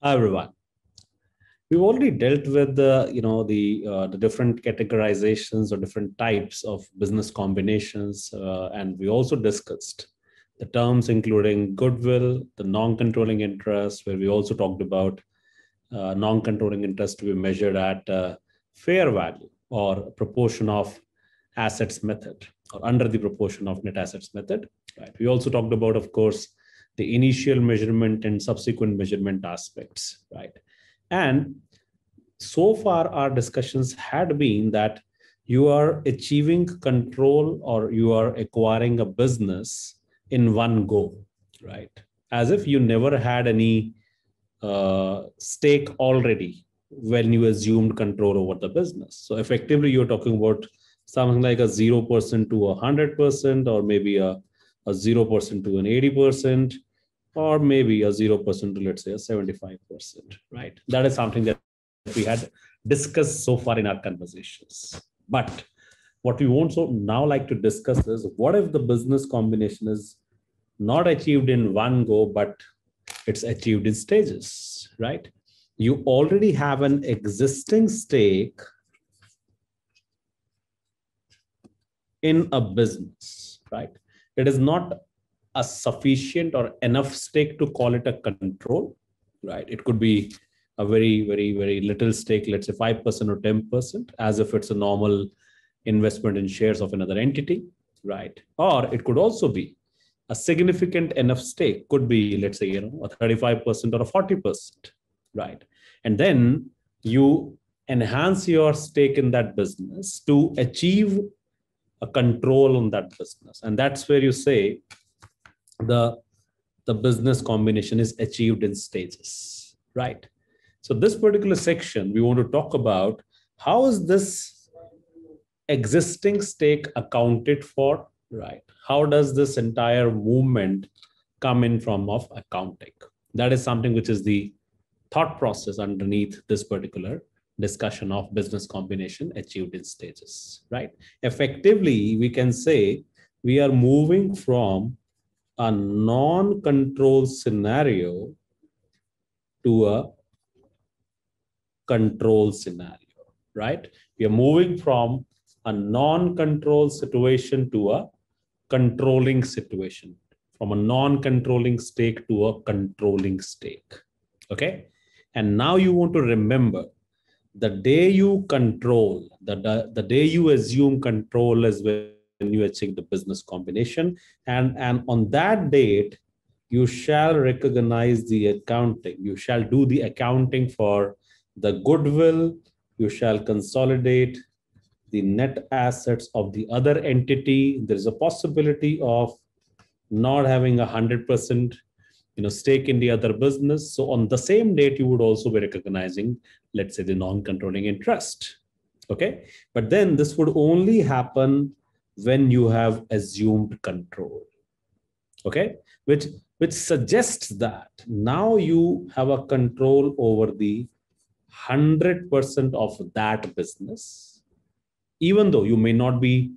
Hi, everyone. We've already dealt with the, you know, the uh, the different categorizations or different types of business combinations, uh, and we also discussed the terms including goodwill, the non-controlling interest, where we also talked about uh, non-controlling interest to be measured at fair value or proportion of assets method or under the proportion of net assets method. Right. We also talked about, of course, the initial measurement and subsequent measurement aspects. Right. And so far, our discussions had been that you are achieving control or you are acquiring a business in one go, right? As if you never had any uh, stake already when you assumed control over the business. So effectively, you're talking about something like a 0% to a 100%, or maybe a, a 0% to an 80%, or maybe a 0% to, let's say, a 75%, right? That is something that we had discussed so far in our conversations. But what we also now like to discuss is what if the business combination is not achieved in one go, but it's achieved in stages, right? You already have an existing stake in a business, right? It is not a sufficient or enough stake to call it a control, right? It could be a very, very, very little stake, let's say 5% or 10%, as if it's a normal investment in shares of another entity, right? Or it could also be a significant enough stake, could be, let's say, you know, a 35% or a 40%, right? And then you enhance your stake in that business to achieve a control on that business. And that's where you say the, the business combination is achieved in stages, right? So this particular section, we want to talk about how is this existing stake accounted for, right? How does this entire movement come in from of accounting? That is something which is the thought process underneath this particular discussion of business combination achieved in stages, right? Effectively, we can say we are moving from a non-control scenario to a control scenario, right? We are moving from a non-control situation to a controlling situation, from a non-controlling stake to a controlling stake, okay? And now you want to remember the day you control, the, the, the day you assume control is when you achieve the business combination. And, and on that date, you shall recognize the accounting. You shall do the accounting for the goodwill. You shall consolidate the net assets of the other entity. There is a possibility of not having a hundred percent you know stake in the other business so on the same date you would also be recognizing let's say the non-controlling interest okay but then this would only happen when you have assumed control. Okay? Which which suggests that now you have a control over the 100% of that business even though you may not be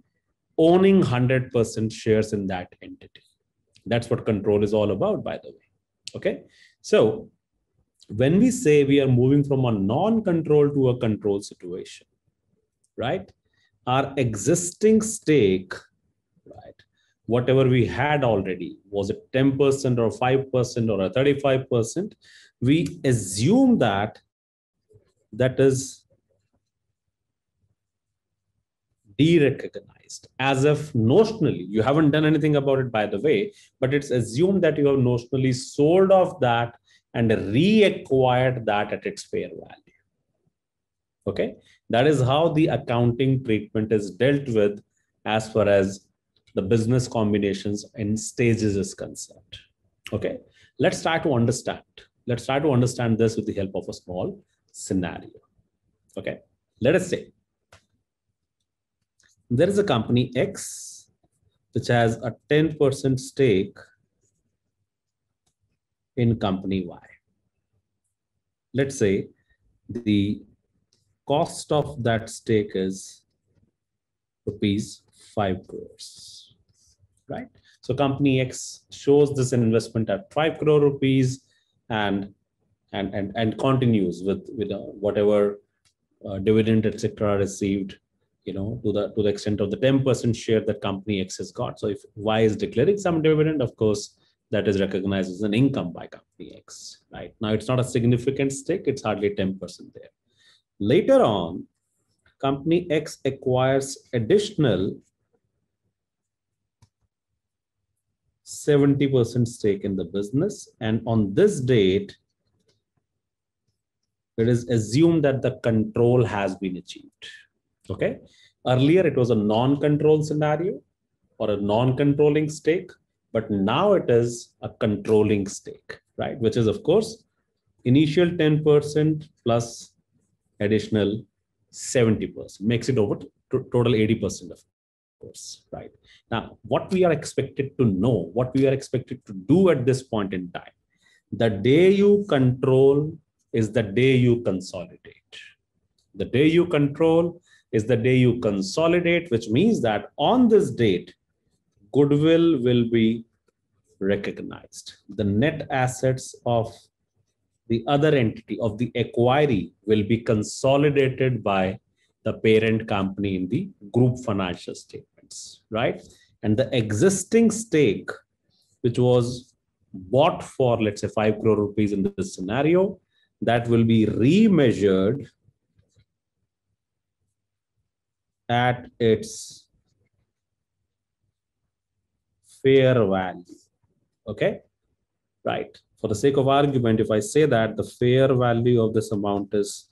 owning 100% shares in that entity. That's what control is all about by the way. Okay? So when we say we are moving from a non-control to a control situation right our existing stake right whatever we had already was it 10% or 5% or a 35% we assume that that is de-recognized as if notionally you haven't done anything about it by the way but it's assumed that you have notionally sold off that and reacquired that at its fair value okay? That is how the accounting treatment is dealt with as far as the business combinations in stages is concerned. Okay? Let's try to understand. Let's try to understand this with the help of a small scenario. Okay? Let us say there is a company X which has a 10% stake in company Y. Let's say the cost of that stake is rupees 5 crores, right? So company X shows this investment at 5 crore rupees and and and and continues with with uh, whatever uh, dividend etc received you know to the to the extent of the 10% share that company x has got. So if y is declaring some dividend of course that is recognized as an income by company x right? Now it's not a significant stake. It's hardly 10% there later on company x acquires additional 70% stake in the business and on this date it is assumed that the control has been achieved. Okay. Earlier, it was a non-control scenario or a non-controlling stake, but now it is a controlling stake, right? Which is, of course, initial 10% plus additional 70%, makes it over to total 80% of course, right? Now, what we are expected to know, what we are expected to do at this point in time, the day you control is the day you consolidate. The day you control is the day you consolidate, which means that on this date, goodwill will be recognized. The net assets of the other entity of the acquiree will be consolidated by the parent company in the group financial statements, right? And the existing stake, which was bought for, let's say, 5 crore rupees in this scenario, that will be remeasured at its fair value. Okay, right. For the sake of argument, if I say that the fair value of this amount is,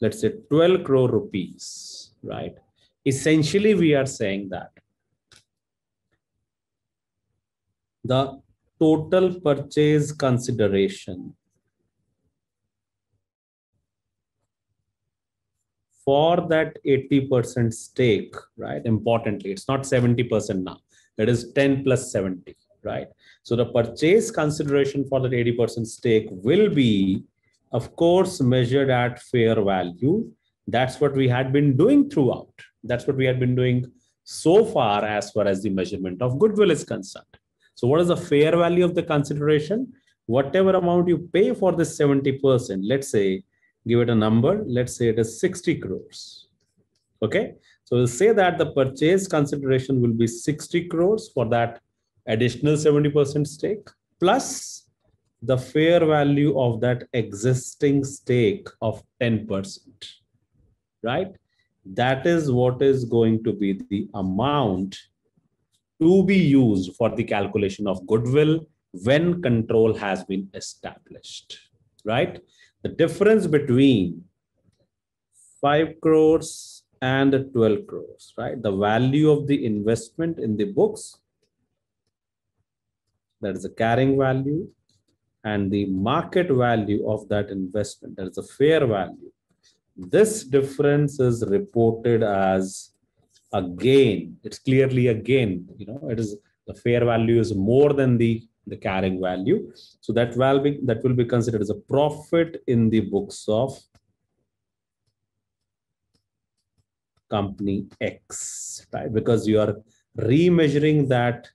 let's say, 12 crore rupees, right? Essentially, we are saying that the total purchase consideration for that 80% stake, right? Importantly, it's not 70% now. It is 10 plus 70, right? So the purchase consideration for that 80% stake will be, of course, measured at fair value. That's what we had been doing throughout. That's what we had been doing so far as far as the measurement of goodwill is concerned. So what is the fair value of the consideration? Whatever amount you pay for this 70%, let's say give it a number. Let's say it is 60 crores. Okay. So we'll say that the purchase consideration will be 60 crores for that additional 70% stake plus the fair value of that existing stake of 10%. Right. That is what is going to be the amount to be used for the calculation of goodwill when control has been established. Right the difference between 5 crores and 12 crores, right? The value of the investment in the books, that is the carrying value, and the market value of that investment, that is the fair value. This difference is reported as a gain. It's clearly a gain. You know, it is the fair value is more than the the carrying value. So that will be that will be considered as a profit in the books of company X, right? Because you are remeasuring that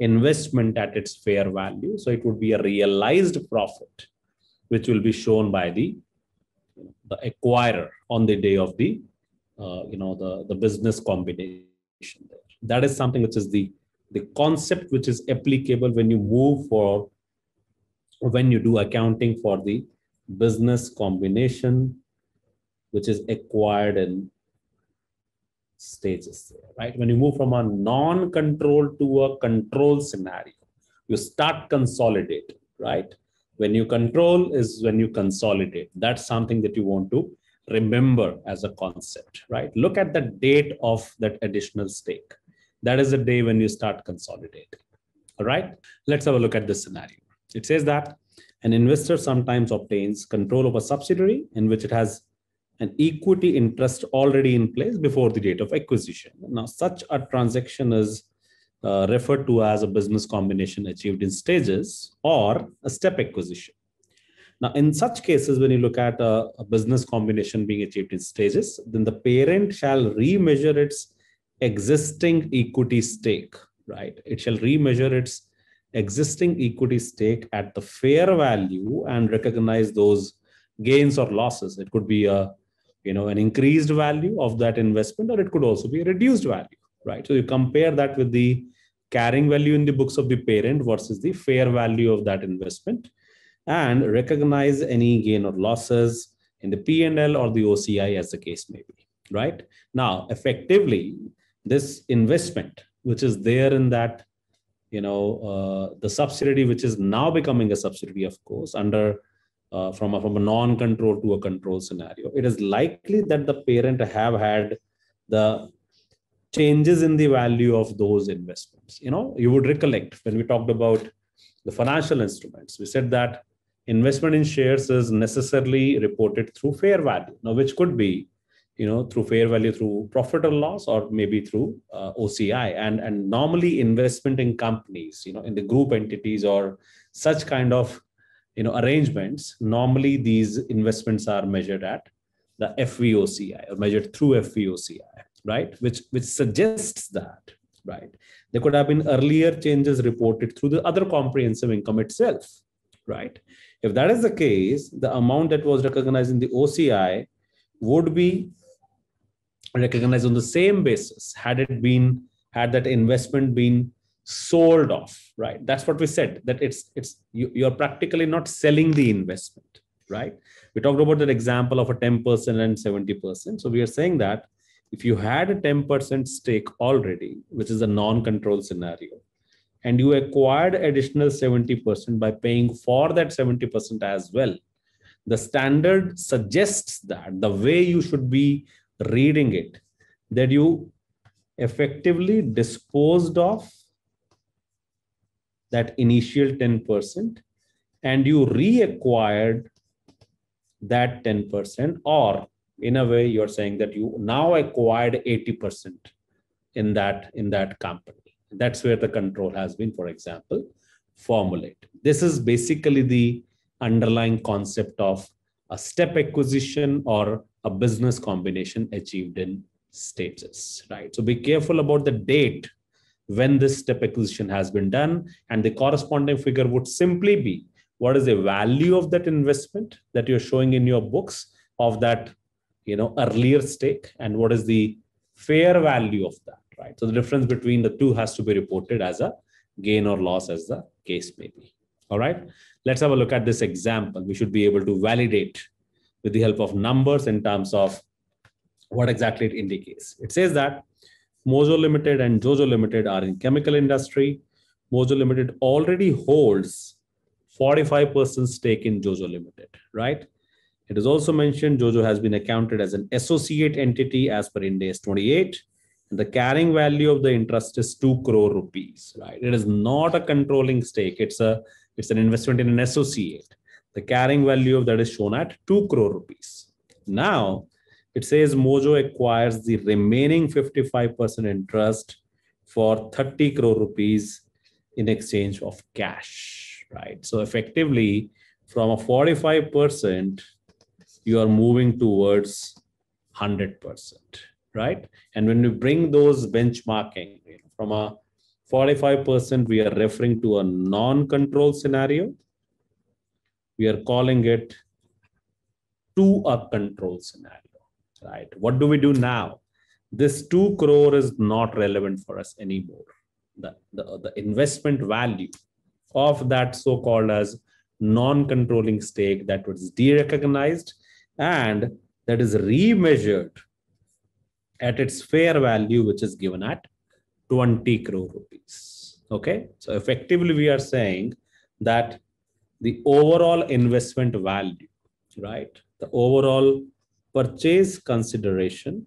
investment at its fair value. So it would be a realized profit, which will be shown by the, the acquirer on the day of the, uh, you know, the, the business combination. There. That is something which is the the concept which is applicable when you move for when you do accounting for the business combination which is acquired in stages right? When you move from a non-control to a control scenario you start consolidating right? When you control is when you consolidate. That's something that you want to remember as a concept right? Look at the date of that additional stake. That is the day when you start consolidating. All right, let's have a look at this scenario. It says that an investor sometimes obtains control of a subsidiary in which it has an equity interest already in place before the date of acquisition. Now, such a transaction is uh, referred to as a business combination achieved in stages or a step acquisition. Now, in such cases, when you look at a, a business combination being achieved in stages, then the parent shall remeasure its existing equity stake, right? It shall remeasure its existing equity stake at the fair value and recognize those gains or losses. It could be a you know an increased value of that investment, or it could also be a reduced value, right? So you compare that with the carrying value in the books of the parent versus the fair value of that investment and recognize any gain or losses in the P&L or the OCI as the case may be, right? Now, effectively, this investment, which is there in that, you know, uh, the subsidiary, which is now becoming a subsidiary, of course, under uh, from a, from a non-control to a control scenario, it is likely that the parent have had the changes in the value of those investments. You know, you would recollect when we talked about the financial instruments, we said that investment in shares is necessarily reported through fair value, now which could be, you know, through fair value through profit or loss, or maybe through uh, OCI. And and normally investment in companies, you know, in the group entities or such kind of, you know, arrangements. Normally these investments are measured at the FVOCI or measured through FVOCI right? Which which suggests that, right? There could have been earlier changes reported through the other comprehensive income itself, right? If that is the case, the amount that was recognized in the OCI would be recognized on the same basis had it been had that investment been sold off right? That's what we said that it's it's you, you're practically not selling the investment right? We talked about that example of a 10% and 70% so we are saying that if you had a 10% stake already, which is a non-control scenario, and you acquired additional 70% by paying for that 70% as well, the standard suggests that the way you should be reading it, that you effectively disposed of that initial 10% and you reacquired that 10% or in a way you're saying that you now acquired 80% in that in that company. That's where the control has been for example formulated this is basically the underlying concept of a step acquisition or a business combination achieved in stages right? So be careful about the date when this step acquisition has been done and the corresponding figure would simply be what is the value of that investment that you're showing in your books of that you know earlier stake and what is the fair value of that right? So the difference between the two has to be reported as a gain or loss as the case may be. All right? Let's have a look at this example. We should be able to validate with the help of numbers in terms of what exactly it indicates. It says that mojo limited and jojo limited are in chemical industry mojo limited already holds 45% stake in jojo limited right it is also mentioned Jojo has been accounted as an associate entity as per Ind AS 28. And the carrying value of the interest is 2 crore rupees, right? It is not a controlling stake. It's a it's an investment in an associate. The carrying value of that is shown at 2 crore rupees. Now, it says Mojo acquires the remaining 55% interest for 30 crore rupees in exchange of cash, right? So effectively, from a 45%, you are moving towards 100%, right? And when we bring those benchmarking from a 45%, we are referring to a non-control scenario. We are calling it to a control scenario, right? What do we do now? This 2 crore is not relevant for us anymore. The, the, the investment value of that so-called as non-controlling stake that was de-recognized and that is remeasured at its fair value, which is given at 20 crore rupees. Okay, so effectively, we are saying that the overall investment value, right? The overall purchase consideration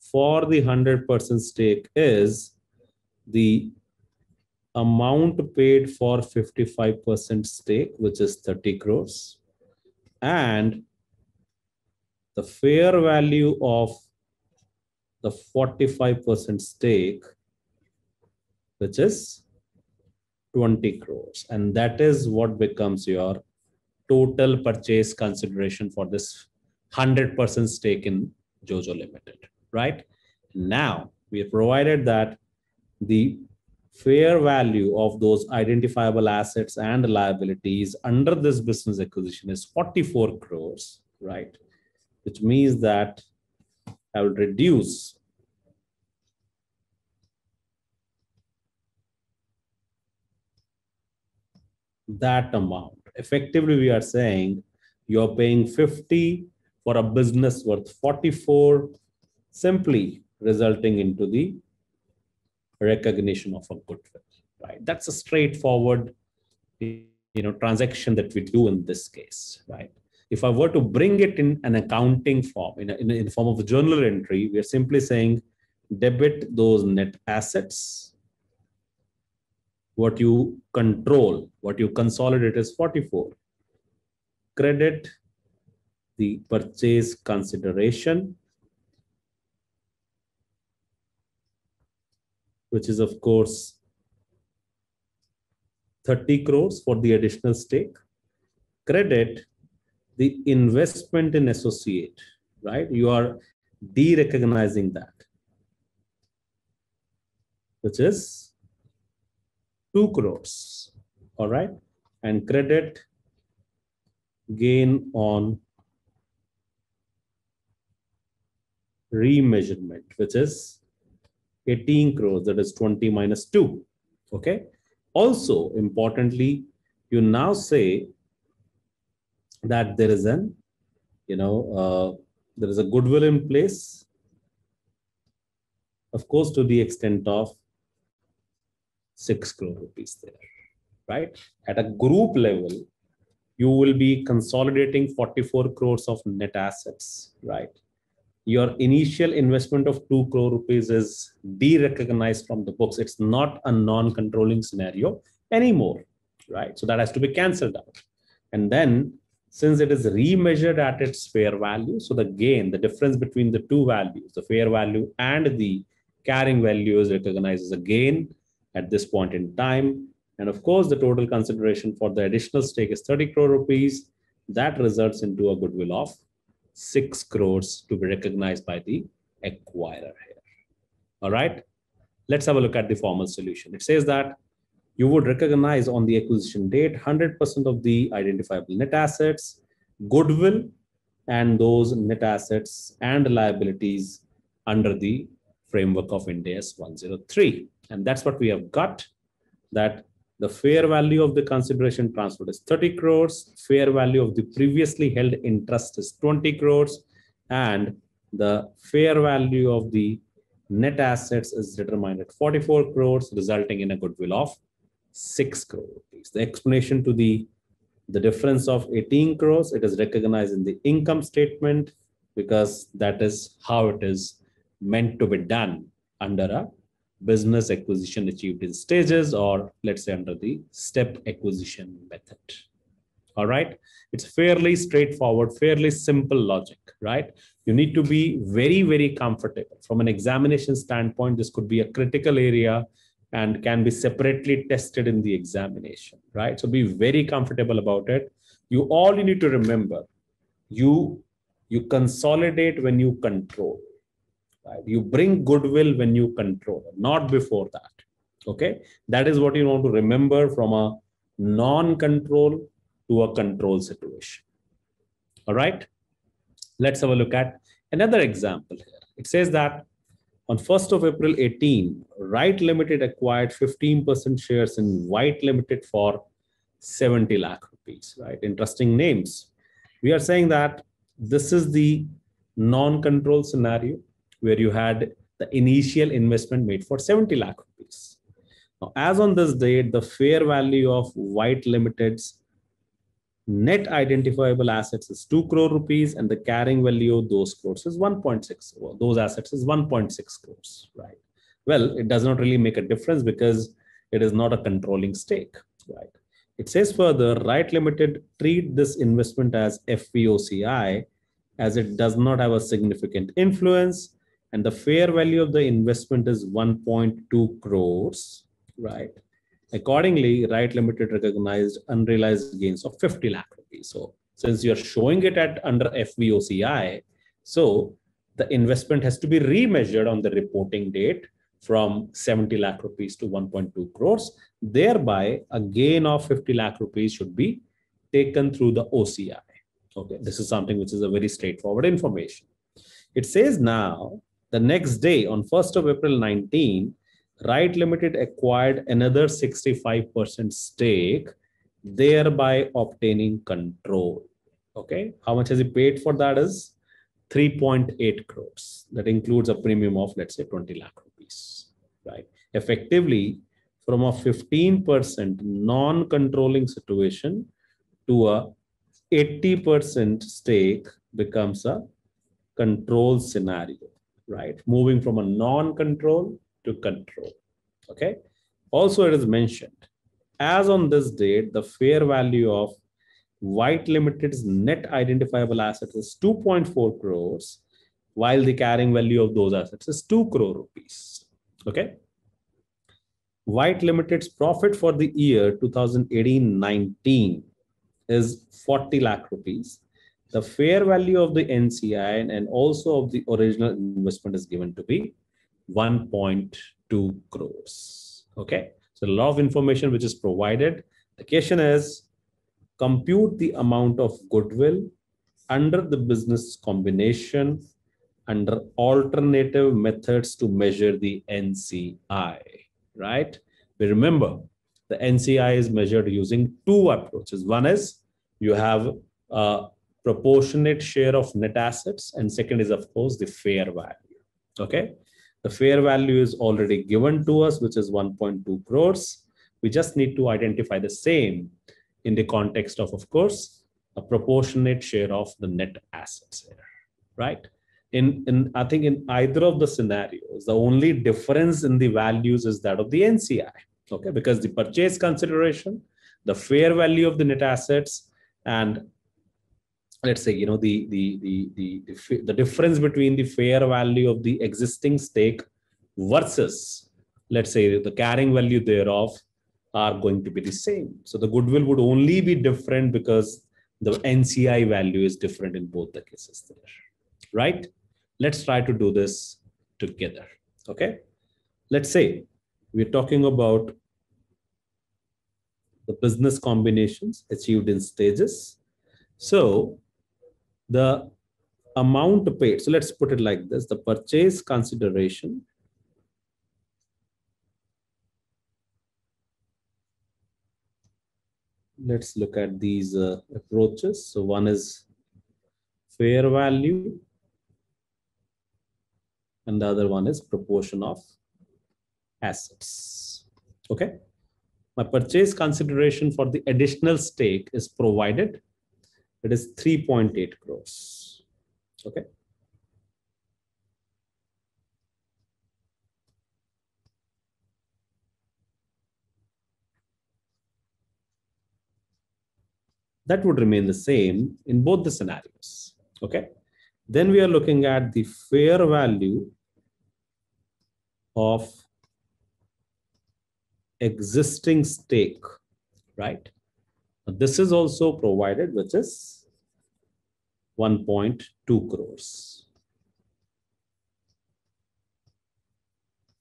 for the 100% stake is the amount paid for 55% stake, which is 30 crores, and the fair value of the 45% stake, which is 20 crores. And that is what becomes your total purchase consideration for this 100% stake in Jojo Limited, right? Now, We have provided that the fair value of those identifiable assets and liabilities under this business acquisition is 44 crores, right? Which means that I will reduce that amount. Effectively, we are saying you're paying 50 for a business worth 44, simply resulting into the recognition of a goodwill, right? That's a straightforward, you know, transaction that we do in this case, right? If I were to bring it in an accounting form, in, a, in, a, in the form of a journal entry, we are simply saying debit those net assets. What you control, what you consolidate is 44. Credit the purchase consideration which is of course 30 crores for the additional stake. Credit the investment in associate, right? You are de-recognizing that, which is 2 crores, all right? And credit gain on remeasurement, which is 18 crores, that is 20 minus 2. Okay. Also, importantly, you now say that there is an, you know, uh, there is a goodwill in place, of course, to the extent of 6 crore rupees there, right? At a group level, you will be consolidating 44 crores of net assets, right? your initial investment of 2 crore rupees is de-recognized from the books. It's not a non-controlling scenario anymore, right? So that has to be cancelled out. And then since it is remeasured at its fair value, so the gain, the difference between the two values, the fair value and the carrying value is recognized as a gain at this point in time. And of course, the total consideration for the additional stake is 30 crore rupees. That results into a goodwill of 6 crores to be recognized by the acquirer here. All right. Let's have a look at the formal solution. It says that you would recognize on the acquisition date 100% of the identifiable net assets, goodwill, and those net assets and liabilities under the framework of Ind AS 103. And that's what we have got that the fair value of the consideration transferred is 30 crores. Fair value of the previously held interest is 20 crores. And the fair value of the net assets is determined at 44 crores, resulting in a goodwill of 6 crore rupees. The explanation to the, the difference of 18 crores, it is recognized in the income statement because that is how it is meant to be done under a business acquisition achieved in stages or let's say under the step acquisition method. All right. It's fairly straightforward, fairly simple logic, right? You need to be very, very comfortable. From an examination standpoint, this could be a critical area and can be separately tested in the examination, right? So be very comfortable about it. You all you need to remember, you, you consolidate when you control Right? You bring goodwill when you control, not before that. Okay, that is what you want to remember from a non-control to a control situation. All right, let's have a look at another example here. It says that on 1st of April 18, Wright Limited acquired 15% shares in White Limited for 70 lakh rupees, right? Interesting names. We are saying that this is the non-control scenario where you had the initial investment made for 70 lakh rupees. Now, as on this date, the fair value of White Limited's net identifiable assets is 2 crore rupees and the carrying value of those crores is 1.6 well, those assets is 1.6 crores right well it does not really make a difference because it is not a controlling stake right it says further right Limited treat this investment as FVOCI as it does not have a significant influence and the fair value of the investment is 1.2 crores, right? Accordingly, Right Limited recognized unrealized gains of 50 lakh rupees. So since you're showing it at under FVOCI, so the investment has to be remeasured on the reporting date from 70 lakh rupees to 1.2 crores. Thereby, a gain of 50 lakh rupees should be taken through the OCI. Okay, this is something which is a very straightforward information. It says now the next day on 1st of April 19, RITE Limited acquired another 65% stake, thereby obtaining control. Okay, how much has he paid for that is 3.8 crores. That includes a premium of let's say 20 lakh rupees, right? Effectively, from a 15% non-controlling situation to a 80% stake becomes a control scenario, right? Moving from a non-control to control, okay? Also, it is mentioned, as on this date, the fair value of White Limited's net identifiable assets is 2.4 crores, while the carrying value of those assets is 2 crore rupees, okay? White Limited's profit for the year 2018-19 is 40 lakh rupees. The fair value of the NCI and also of the original investment is given to be 1.2 crores. Okay, so a lot of information which is provided. The question is compute the amount of goodwill under the business combination under alternative methods to measure the NCI, right? We remember the NCI is measured using two approaches. One is you have a proportionate share of net assets, and second is, of course, the fair value. Okay. The fair value is already given to us, which is 1.2 crores. We just need to identify the same in the context of, of course, a proportionate share of the net assets here, right? In, in I think in either of the scenarios, the only difference in the values is that of the NCI, okay? Because the purchase consideration, the fair value of the net assets, and let's say you know the the the the the, difference between the fair value of the existing stake versus let's say the carrying value thereof are going to be the same. So the goodwill would only be different because the nci value is different in both the cases there right? Let's try to do this together okay? Let's say we're talking about the business combinations achieved in stages. So the amount paid, so let's put it like this, the purchase consideration let's look at these uh, approaches. So one is fair value and the other one is proportion of assets. Okay. My purchase consideration for the additional stake is provided it is 3.8 crores. Okay. That would remain the same in both the scenarios. Okay. Then we are looking at the fair value of existing stake, right? This is also provided, which is 1.2 crores.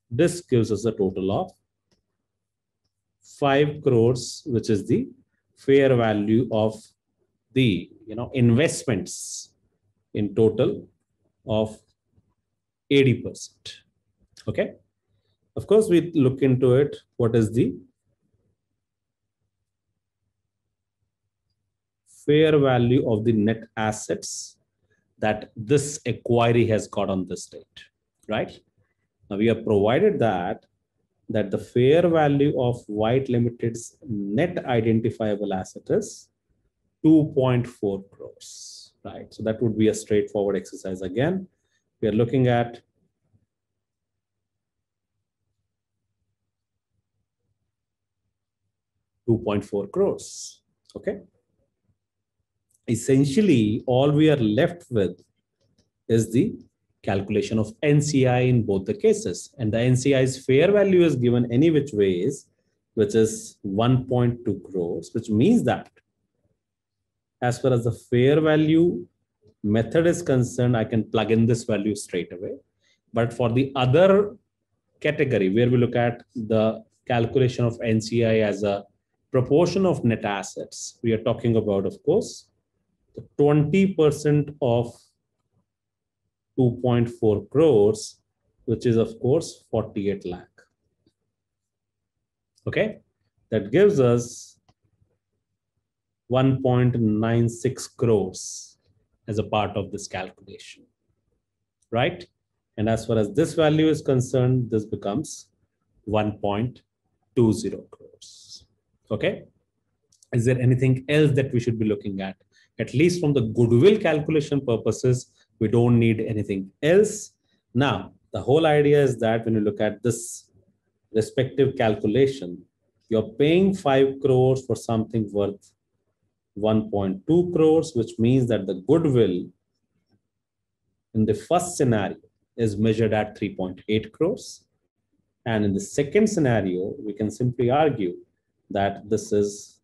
This gives us a total of 5 crores, which is the fair value of the you know investments in total of 80%. Okay. Of course, we look into it. What is the fair value of the net assets that this acquiree has got on this date, right? Now we have provided that that the fair value of White Limited's net identifiable asset is 2.4 crores, right? So that would be a straightforward exercise again. We are looking at Two point four crores. Okay essentially all we are left with is the calculation of NCI in both the cases. And the NCI's fair value is given any which ways, which is 1.2 crores, which means that as far as the fair value method is concerned, I can plug in this value straight away. But for the other category where we look at the calculation of NCI as a proportion of net assets, we are talking about, of course, 20% of 2.4 crores, which is, of course, 48 lakh. Okay, that gives us 1.96 crores as a part of this calculation, right? And as far as this value is concerned, this becomes 1.20 crores. Okay. Is there anything else that we should be looking at? At least from the goodwill calculation purposes, we don't need anything else. Now, the whole idea is that when you look at this respective calculation, you're paying 5 crores for something worth 1.2 crores, which means that the goodwill in the first scenario is measured at 3.8 crores. And in the second scenario, we can simply argue that this is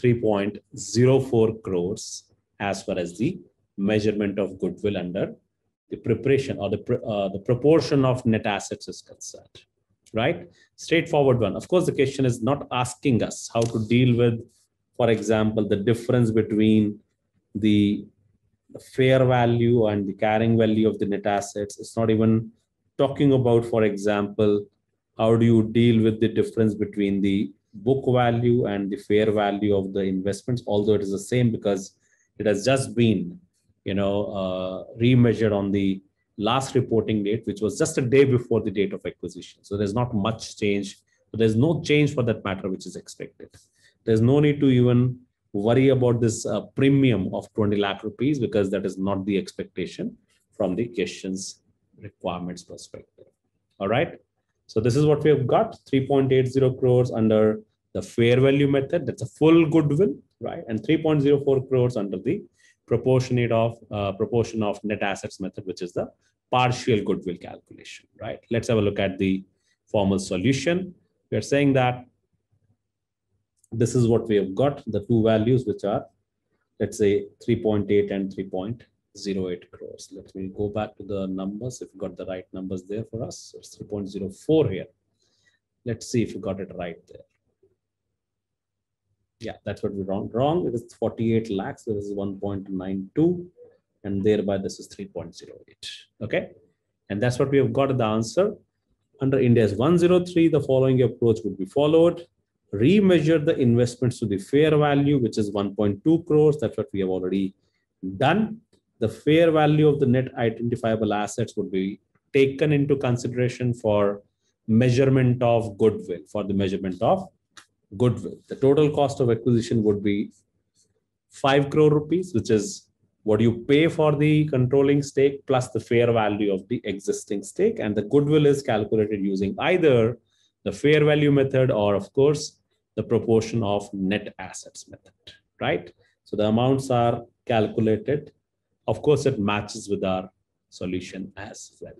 3.04 crores as far as the measurement of goodwill under the preparation or the, uh, the proportion of net assets is concerned, right? Straightforward one. Of course, the question is not asking us how to deal with, for example, the difference between the fair value and the carrying value of the net assets. It's not even talking about, for example, how do you deal with the difference between the book value and the fair value of the investments, although it is the same because it has just been, you know, uh, remeasured on the last reporting date, which was just a day before the date of acquisition. So there's not much change. There's no change for that matter, which is expected. There's no need to even worry about this uh, premium of 20 lakh rupees because that is not the expectation from the questions requirements perspective. All right. So this is what we have got 3.80 crores under the fair value method. That's a full goodwill, right? And 3.04 crores under the proportionate of uh, proportion of net assets method, which is the partial goodwill calculation, right? Let's have a look at the formal solution. We are saying that this is what we have got, the two values, which are, let's say 3.8 and 3.08 crores. Let me go back to the numbers, if you got the right numbers there for us. It's 3.04 here. Let's see if you got it right there. Yeah, that's what we wrong. Wrong, it is 48 lakhs, this is 1.92, and thereby this is 3.08, okay? And that's what we have got the answer. Under Ind AS 103, the following approach would be followed remeasure the investments to the fair value, which is 1.2 crores. That's what we have already done. The fair value of the net identifiable assets would be taken into consideration for measurement of goodwill, for the measurement of goodwill. The total cost of acquisition would be 5 crore rupees, which is what you pay for the controlling stake plus the fair value of the existing stake. And the goodwill is calculated using either the fair value method or, of course, the proportion of net assets method, right? So the amounts are calculated. Of course, it matches with our solution as well.